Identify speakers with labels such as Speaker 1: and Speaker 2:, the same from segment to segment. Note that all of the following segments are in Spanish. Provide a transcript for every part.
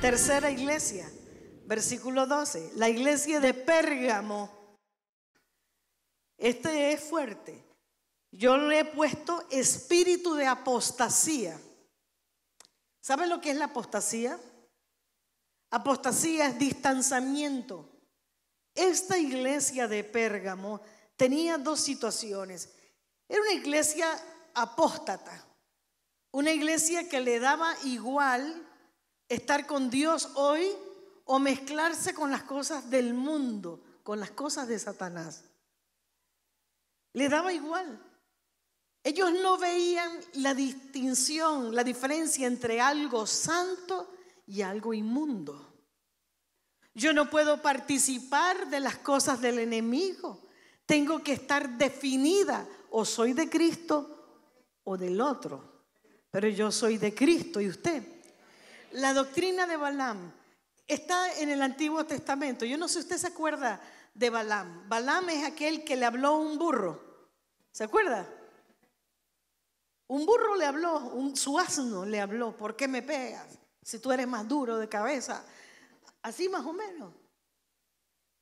Speaker 1: Tercera iglesia, versículo 12, la iglesia de Pérgamo. Este es fuerte. Yo le he puesto espíritu de apostasía. ¿Saben lo que es la apostasía? Apostasía es distanciamiento. Esta iglesia de Pérgamo tenía dos situaciones. Era una iglesia apóstata, una iglesia que le daba igual estar con Dios hoy o mezclarse con las cosas del mundo, con las cosas de Satanás. Le daba igual. Ellos no veían la distinción, la diferencia entre algo santo y algo inmundo. Yo no puedo participar de las cosas del enemigo. Tengo que estar definida o soy de Cristo o del otro. Pero yo soy de Cristo y usted. La doctrina de Balaam está en el Antiguo Testamento. Yo no sé si usted se acuerda de Balaam. Balaam es aquel que le habló a un burro. ¿Se acuerda? Un burro le habló, un, su asno le habló, ¿por qué me pegas? Si tú eres más duro de cabeza. Así más o menos.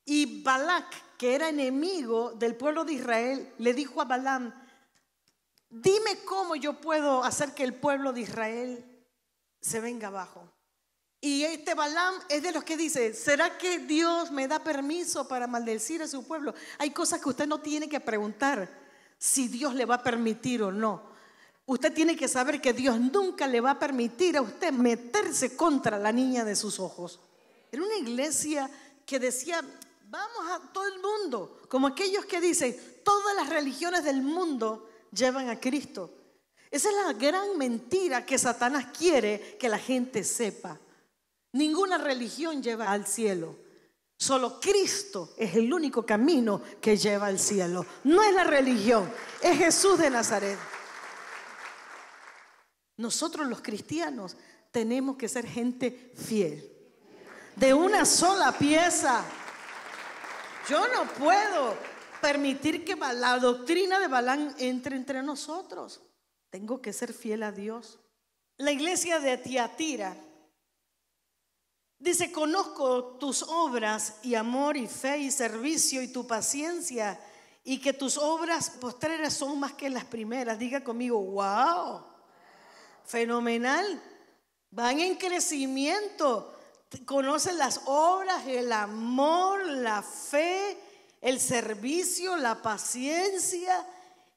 Speaker 1: Y Balak, que era enemigo del pueblo de Israel, le dijo a Balaam, dime cómo yo puedo hacer que el pueblo de Israel se venga abajo. Y este Balaam es de los que dice, ¿será que Dios me da permiso para maldecir a su pueblo? Hay cosas que usted no tiene que preguntar si Dios le va a permitir o no. Usted tiene que saber que Dios nunca le va a permitir a usted meterse contra la niña de sus ojos. Era una iglesia que decía, vamos a todo el mundo, como aquellos que dicen, todas las religiones del mundo llevan a Cristo. Esa es la gran mentira que Satanás quiere que la gente sepa. Ninguna religión lleva al cielo. Solo Cristo es el único camino que lleva al cielo. No es la religión, es Jesús de Nazaret. Nosotros los cristianos tenemos que ser gente fiel. De una sola pieza. Yo no puedo permitir que la doctrina de Balán entre entre nosotros. Tengo que ser fiel a Dios. La iglesia de Tiatira dice, conozco tus obras y amor y fe y servicio y tu paciencia y que tus obras postreras son más que las primeras. Diga conmigo, wow, fenomenal. Van en crecimiento. Conocen las obras, el amor, la fe, el servicio, la paciencia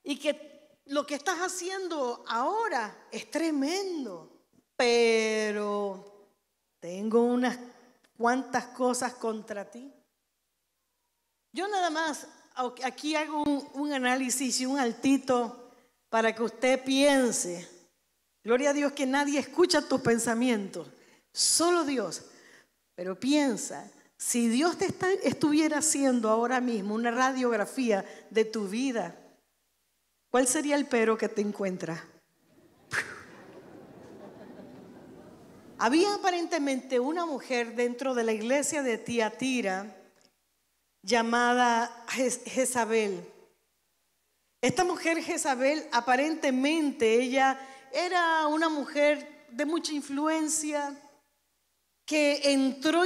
Speaker 1: y que lo que estás haciendo ahora es tremendo, pero tengo unas cuantas cosas contra ti. Yo nada más aquí hago un, análisis y un altito para que usted piense. Gloria a Dios que nadie escucha tus pensamientos, solo Dios. Pero piensa, si Dios te estuviera haciendo ahora mismo una radiografía de tu vida, ¿Cuál sería el pero que te encuentra? Había aparentemente una mujer dentro de la iglesia de Tiatira llamada Jezabel. Esta mujer Jezabel aparentemente ella era una mujer de mucha influencia que entró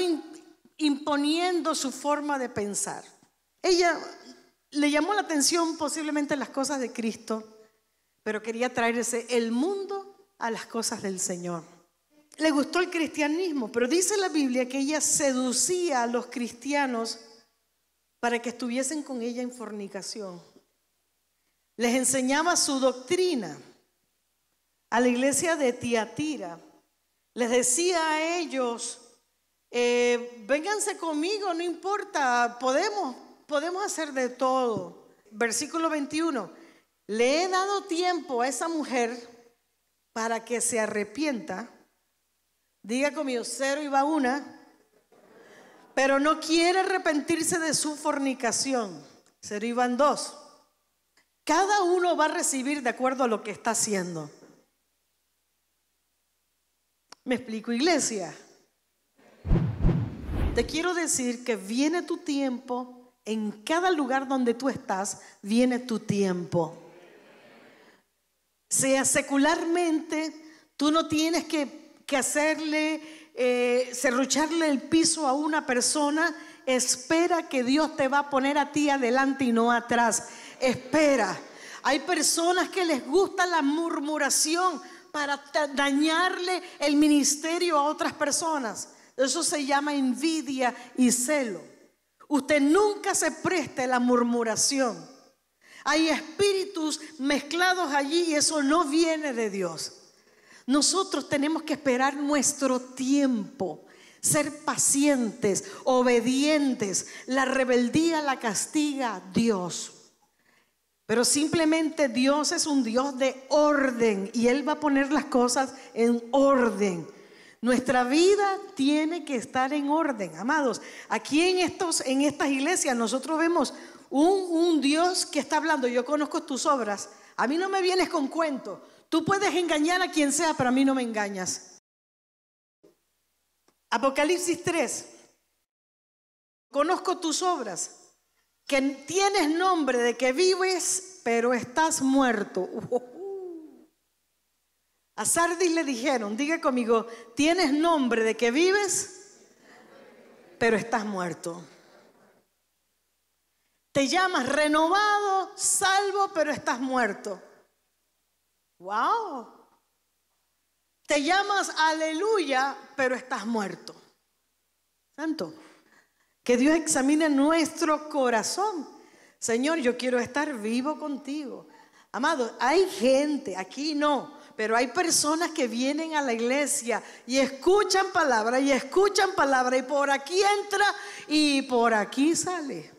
Speaker 1: imponiendo su forma de pensar. Ella le llamó la atención posiblemente las cosas de Cristo, pero quería traerse el mundo a las cosas del Señor. Le gustó el cristianismo, pero dice la Biblia que ella seducía a los cristianos para que estuviesen con ella en fornicación. Les enseñaba su doctrina a la iglesia de Tiatira. Les decía a ellos, eh, vénganse conmigo, no importa, podemos, podemos hacer de todo. Versículo 21. Le he dado tiempo a esa mujer para que se arrepienta. Diga conmigo, cero y va una. Pero no quiere arrepentirse de su fornicación. Cero iban dos. Cada uno va a recibir de acuerdo a lo que está haciendo. ¿Me explico, iglesia? Te quiero decir que viene tu tiempo en cada lugar donde tú estás viene tu tiempo. Sea secularmente, tú no tienes que, hacerle eh, serrucharle el piso a una persona, espera que Dios te va a poner a ti adelante y no atrás. Espera. Hay personas que les gusta la murmuración para dañarle el ministerio a otras personas. Eso se llama envidia y celo. Usted nunca se preste la murmuración. Hay espíritus mezclados allí y eso no viene de Dios. Nosotros tenemos que esperar nuestro tiempo, ser pacientes, obedientes. La rebeldía la castiga Dios. Pero simplemente Dios es un Dios de orden y Él va a poner las cosas en orden. Nuestra vida tiene que estar en orden, amados. Aquí en, estos, en estas iglesias nosotros vemos un, Dios que está hablando, yo conozco tus obras, a mí no me vienes con cuento, tú puedes engañar a quien sea, pero a mí no me engañas. Apocalipsis 3, conozco tus obras, que tienes nombre de que vives, pero estás muerto. A Sardis le dijeron, diga conmigo, tienes nombre de que vives, pero estás muerto. Te llamas renovado, salvo, pero estás muerto. Wow. Te llamas aleluya, pero estás muerto. Santo. Que Dios examine nuestro corazón. Señor, yo quiero estar vivo contigo. Amado, hay gente, aquí no, pero hay personas que vienen a la iglesia y escuchan palabra y escuchan palabra y por aquí entra y por aquí sale.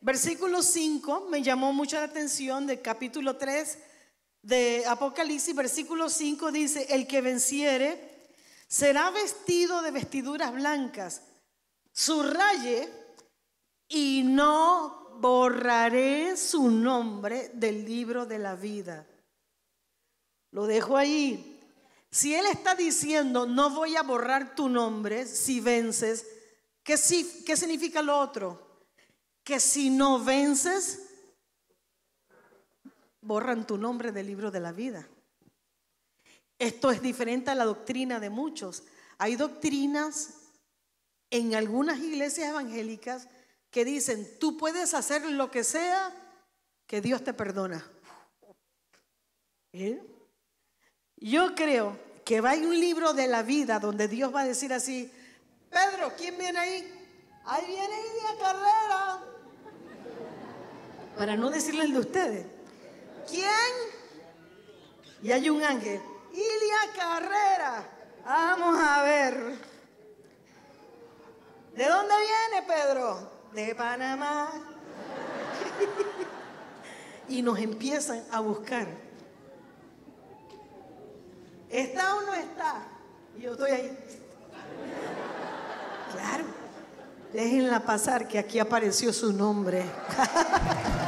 Speaker 1: Versículo 5 me llamó mucho la atención del capítulo 3 de Apocalipsis. Versículo 5 dice, el que venciere será vestido de vestiduras blancas, subraye y no borraré su nombre del libro de la vida. Lo dejo ahí. Si Él está diciendo, no voy a borrar tu nombre si vences, ¿qué, significa lo otro? que si no vences, borran tu nombre del libro de la vida. Esto es diferente a la doctrina de muchos. Hay doctrinas en algunas iglesias evangélicas que dicen, tú puedes hacer lo que sea, que Dios te perdona. ¿Eh? Yo creo que va en un libro de la vida donde Dios va a decir así, Pedro, ¿quién viene ahí? Ahí viene Ilia Carrera para no decirles de ustedes. ¿Quién? Y hay un ángel. Ilia Carrera. Vamos a ver. ¿De dónde viene Pedro? De Panamá. y nos empiezan a buscar. ¿Está o no está? Y yo estoy ahí. Claro. Déjenla pasar que aquí apareció su nombre.